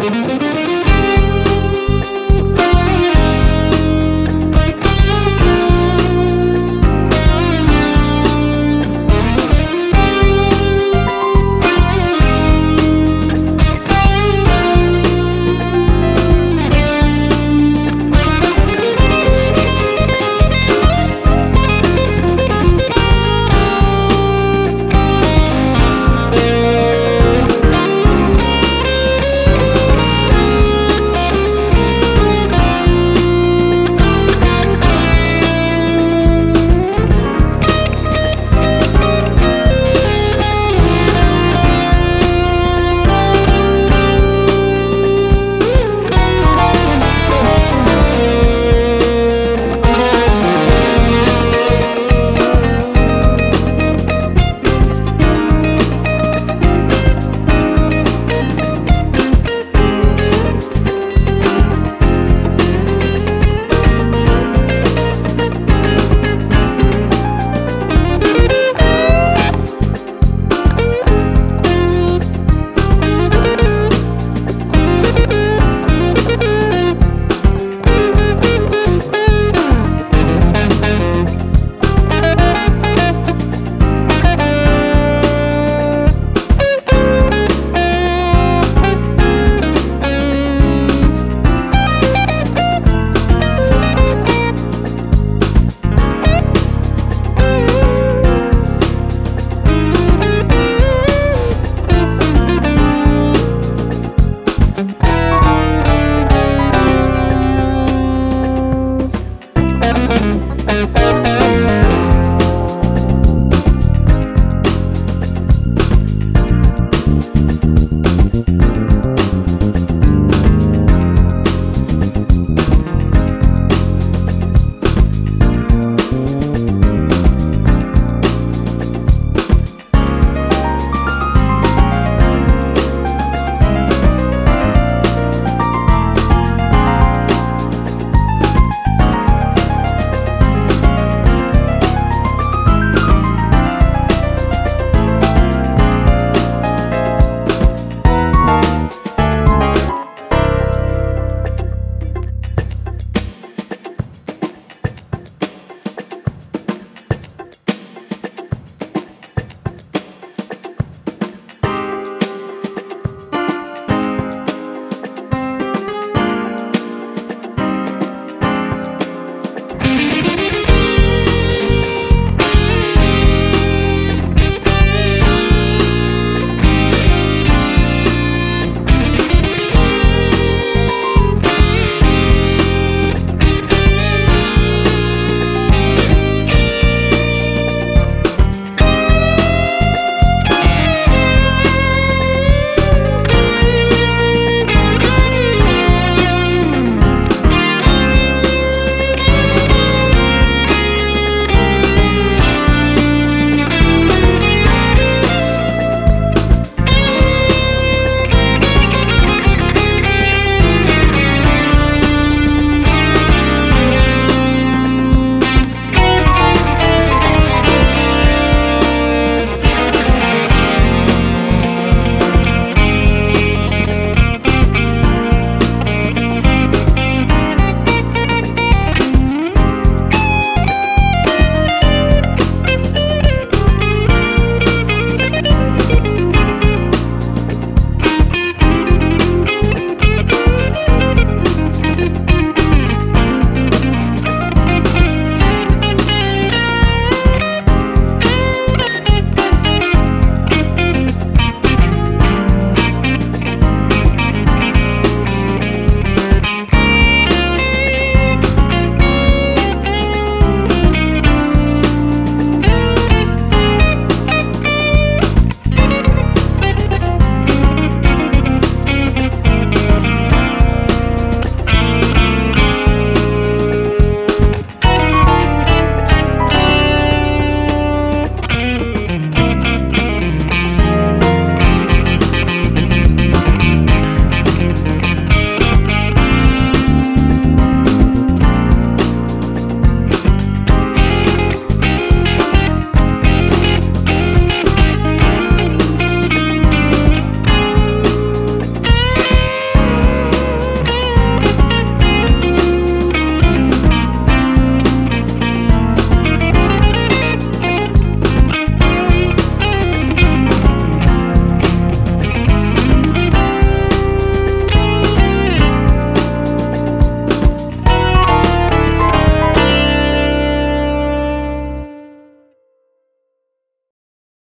Thank